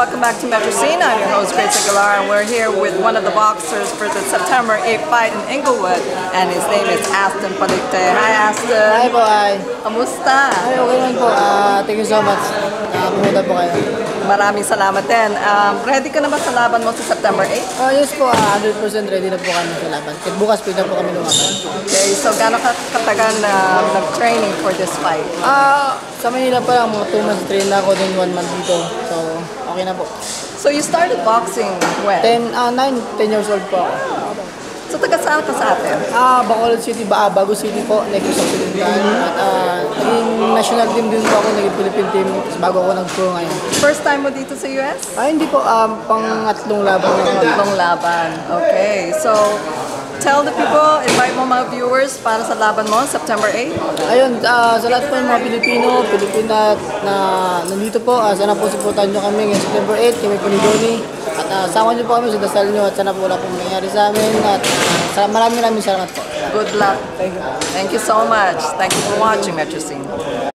Welcome back to Metro Scene. I'm your host, Grace Aguilar, and we're here with one of the boxers for the September 8 fight in Inglewood, and his name is Aston Palikte. Hi, Hi Aston. po, ay. Kamusta? Ay, okay lang po. Ah, thank you so much. Uh, pumunta po kayo. Maraming salamat din. Um, ready ka na ba sa laban mo sa September 8? Ah, yes po, ah, 100% ready na po kami sa laban. Kahit bukas pwede po kami lumaban. Okay, so gano'ng ka- katagal na nag-training for this fight? Ah, sa Manila pa lang, mga 2 months train na ako, then 1 month dito. So, okay na po. So you started boxing when? 10, ah, 9, 10 years old po ako. So taga saan ka sa atin? Ah, Bacolod City ba? Ah, Bago City po, Negros of Pilintan. At ah, naging national team din po ako, naging Philippine team. Tapos bago ako nag-pro ngayon. First time mo dito sa US? Ah, hindi po, um, pangatlong laban. Tatlong laban. Okay, so tell the people, invite mo mga viewers para sa laban mo, September 8. Ayun, ah, sa lahat po ng mga Pilipino, Pilipina na nandito po, ah, sana po supportahan nyo kami ngayong September 8, kami po ni Johnny. At uh, sama nyo po kami sa dasal nyo at sana po wala pong nangyari sa amin. At uh, maraming maraming salamat po. Good luck. Thank you. Thank you so much. Thank you for watching Metro Scene.